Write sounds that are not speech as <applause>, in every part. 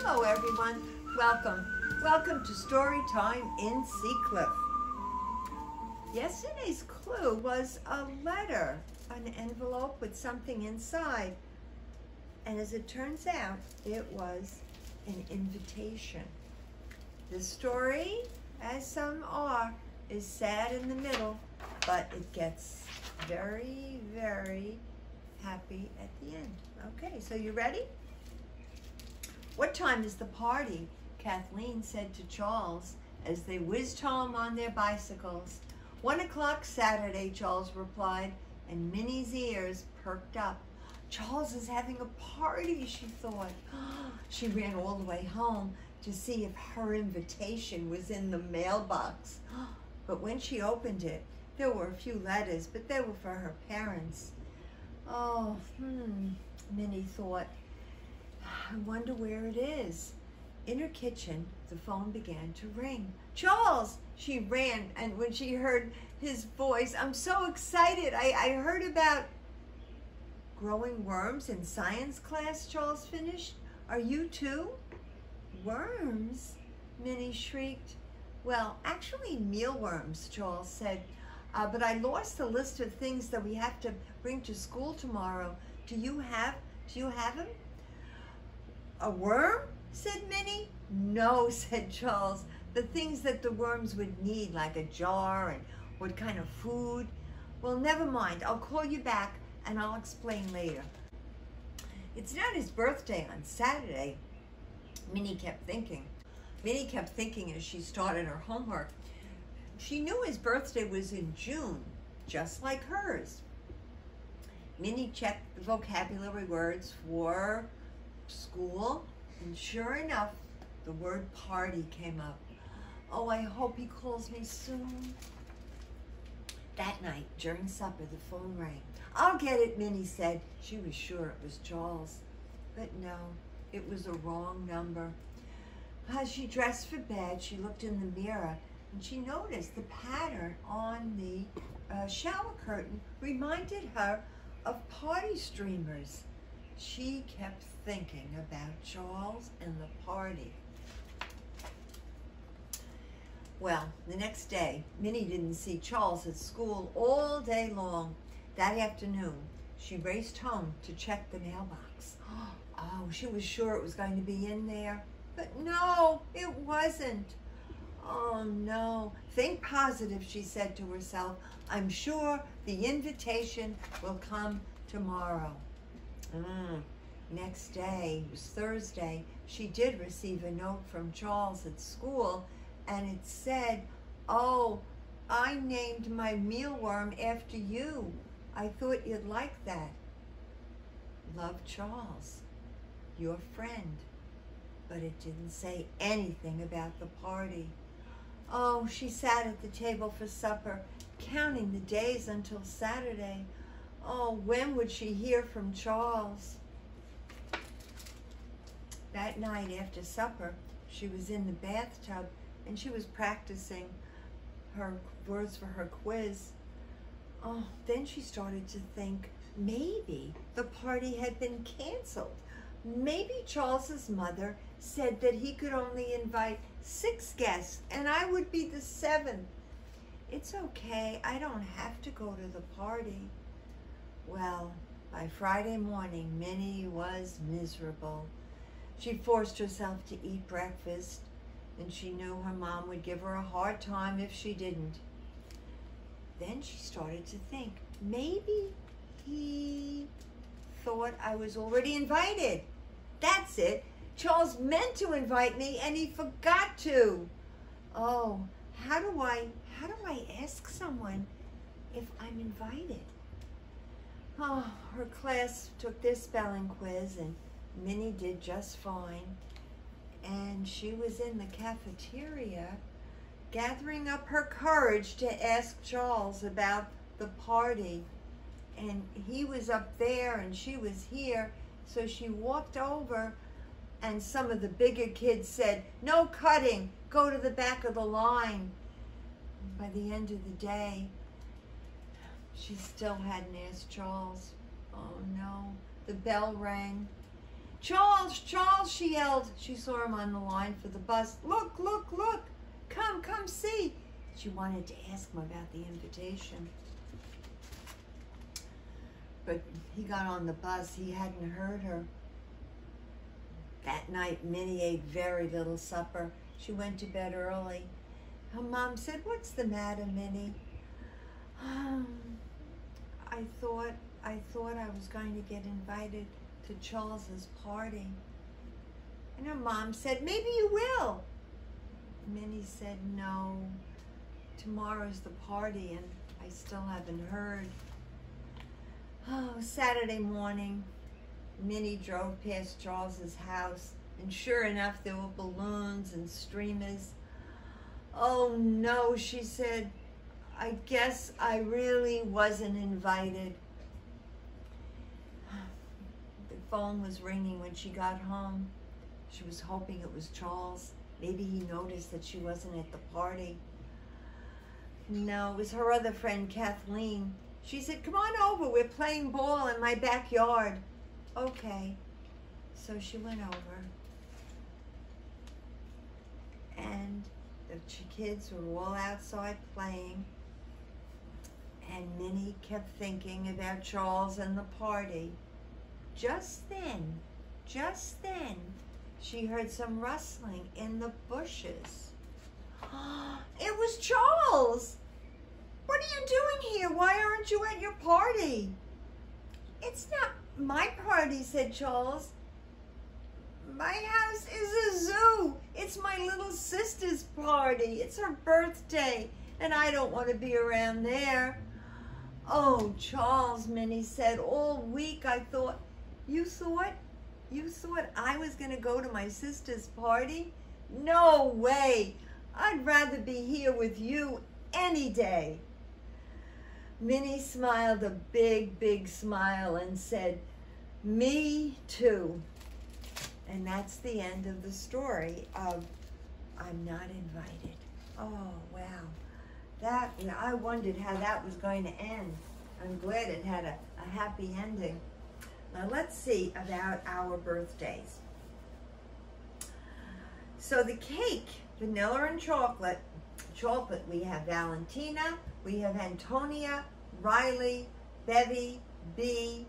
Hello, everyone. Welcome. Welcome to Story Time in Seacliff. Yesterday's clue was a letter, an envelope with something inside. And as it turns out, it was an invitation. The story, as some are, is sad in the middle, but it gets very, very happy at the end. Okay, so you ready? What time is the party? Kathleen said to Charles as they whizzed home on their bicycles. One o'clock Saturday, Charles replied, and Minnie's ears perked up. Charles is having a party, she thought. <gasps> she ran all the way home to see if her invitation was in the mailbox. <gasps> But when she opened it, there were a few letters, but they were for her parents. Oh, hmm, Minnie thought. I wonder where it is. In her kitchen, the phone began to ring. Charles! She ran, and when she heard his voice, I'm so excited. I, I heard about growing worms in science class, Charles finished. Are you too? Worms? Minnie shrieked. Well, actually mealworms, Charles said. Uh, but I lost the list of things that we have to bring to school tomorrow. Do you have, do you have them? A worm? said Minnie. No, <laughs> said Charles. The things that the worms would need, like a jar and what kind of food. Well, never mind. I'll call you back and I'll explain later. It's not his birthday on Saturday, Minnie kept thinking. Minnie kept thinking as she started her homework. She knew his birthday was in June, just like hers. Minnie checked the vocabulary words for school, and sure enough, the word party came up. Oh, I hope he calls me soon. That night, during supper, the phone rang. I'll get it, Minnie said. She was sure it was Charles. But no, it was a wrong number. As she dressed for bed, she looked in the mirror and she noticed the pattern on the uh, shower curtain reminded her of party streamers. She kept thinking about Charles and the party. Well, the next day, Minnie didn't see Charles at school all day long. That afternoon, she raced home to check the mailbox. <gasps> Oh, she was sure it was going to be in there. But no, it wasn't. Oh no. Think positive, she said to herself. I'm sure the invitation will come tomorrow. Mm. Next day, it was Thursday, she did receive a note from Charles at school and it said, Oh, I named my mealworm after you. I thought you'd like that. Love Charles, your friend. But it didn't say anything about the party. Oh, she sat at the table for supper, counting the days until Saturday. Oh, when would she hear from Charles? That night after supper, she was in the bathtub and she was practicing her words for her quiz. Oh, then she started to think maybe the party had been canceled. Maybe Charles's mother said that he could only invite six guests and I would be the seventh. It's okay, I don't have to go to the party. Well, by Friday morning, Minnie was miserable. She forced herself to eat breakfast and she knew her mom would give her a hard time if she didn't. Then she started to think, maybe he thought I was already invited. That's it. Charles meant to invite me and he forgot to. Oh, how do I, how do I ask someone if I'm invited? Oh, her class took this spelling quiz and Minnie did just fine and she was in the cafeteria gathering up her courage to ask Charles about the party. And he was up there and she was here. So she walked over and some of the bigger kids said, no cutting, go to the back of the line. By the end of the day, she still hadn't asked Charles. Oh no, the bell rang Charles, Charles, she yelled. She saw him on the line for the bus. Look, look, look. Come, come see. She wanted to ask him about the invitation. But he got on the bus. He hadn't heard her. That night, Minnie ate very little supper. She went to bed early. Her mom said, What's the matter, Minnie? Um, I thought I thought I was going to get invited to Charles's party. And her mom said, Maybe you will. Minnie said, No. Tomorrow's the party and I still haven't heard. Oh, Saturday morning, Minnie drove past Charles's house, and sure enough, there were balloons and streamers. Oh no, she said, I guess I really wasn't invited. The phone was ringing when she got home. She was hoping it was Charles. Maybe he noticed that she wasn't at the party. No, it was her other friend, Kathleen. She said, Come on over, we're playing ball in my backyard. Okay. So she went over. And the kids were all outside playing. And Minnie kept thinking about Charles and the party. Just then, just then, she heard some rustling in the bushes. <gasps> It was Charles! What are you doing here? Why aren't you at your party? It's not my party, said Charles. My house is a zoo. It's my little sister's party. It's her birthday, and I don't want to be around there. Oh, Charles, Minnie said, all week I thought, you thought, you thought I was going to go to my sister's party? No way. I'd rather be here with you any day. Minnie smiled a big, big smile and said, Me too. And that's the end of the story of I'm not invited. Oh, wow. That, I wondered how that was going to end. I'm glad it had a, a happy ending. Now let's see about our birthdays. So the cake, vanilla and chocolate, chocolate, we have Valentina, we have Antonia, Riley, Bevy, B,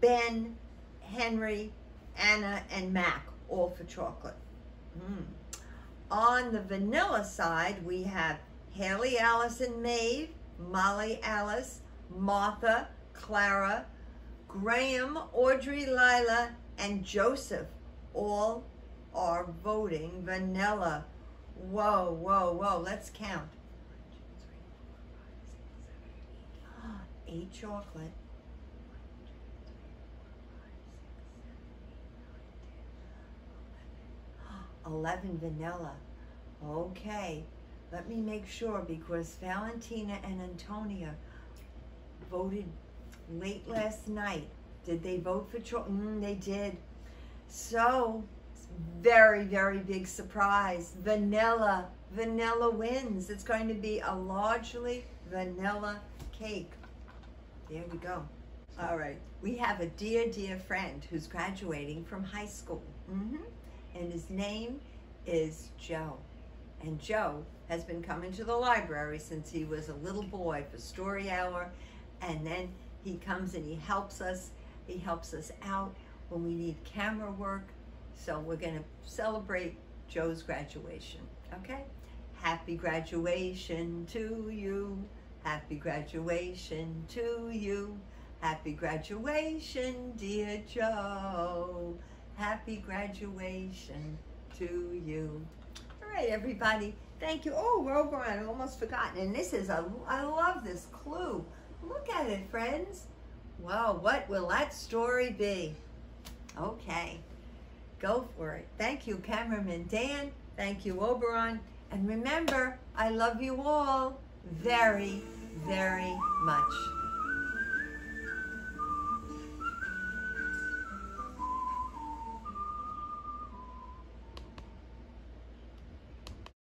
Ben, Henry, Anna, and Mac, all for chocolate. Mm. On the vanilla side, we have Haley, Allison Maeve, Molly, Alice, Martha, Clara, Graham, Audrey, Lila, and Joseph all are voting vanilla. Whoa, whoa, whoa, let's count. Eight chocolate. 11 vanilla. Okay, let me make sure because Valentina and Antonia voted late last night. Did they vote for chocolate? Mm, they did. So, very, very big surprise. Vanilla. Vanilla wins. It's going to be a largely vanilla cake. There we go. All right. We have a dear, dear friend who's graduating from high school. Mm -hmm and his name is Joe. And Joe has been coming to the library since he was a little boy for story hour, and then he comes and he helps us. He helps us out when we need camera work. So we're going to celebrate Joe's graduation, okay? Happy graduation to you. Happy graduation to you. Happy graduation, dear Joe. Happy graduation to you. Right, everybody. Thank you. Oh, on, I almost forgotten. And this is a, I love this clue. Look at it, friends. Well, what will that story be? Okay, go for it. Thank you, cameraman Dan. Thank you, Oberon. And remember, I love you all very, very much.